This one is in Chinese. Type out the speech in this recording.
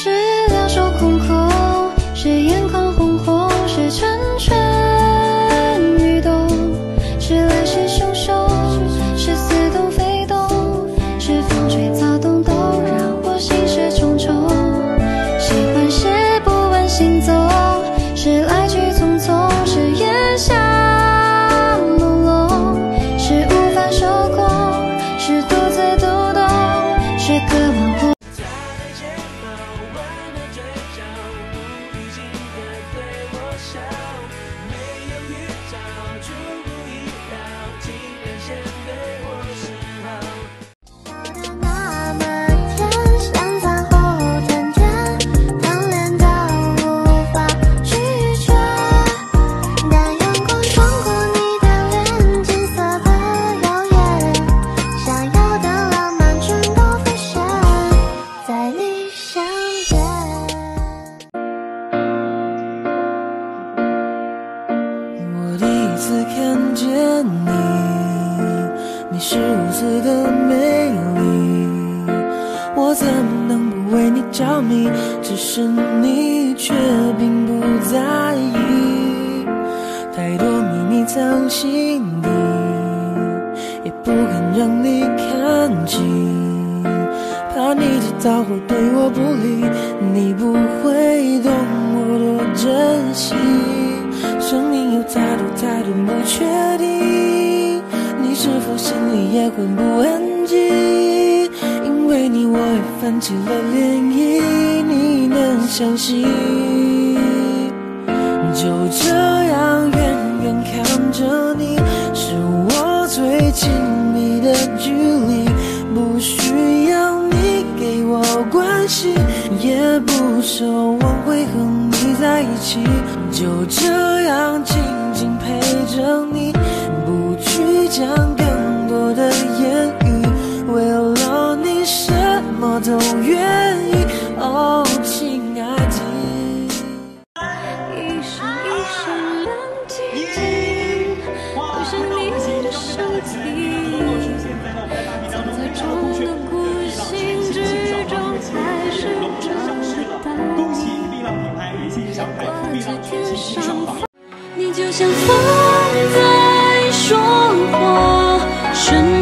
是两手空空是眼眶红红是沉次看见你，你是如此的美丽，我怎么能不为你着迷？只是你却并不在意，太多秘密藏心底，也不敢让你看清，怕你知道后对我不利，你不会懂我的真心。太多太多不确定，你是否心里也会不安静？因为你，我也泛起了涟漪，你能相信？就这样远远看着你，是我最亲密的距离，不需要你给我关心，也不奢望会和你在一起。就这样静？静陪着你，不去讲更多的言语，为了你什么都愿意。哦，亲爱的。一闪一闪亮晶晶，好像你的身体，藏在众的孤星之中，才是找得到你。挂在天上，你就像风在说话顺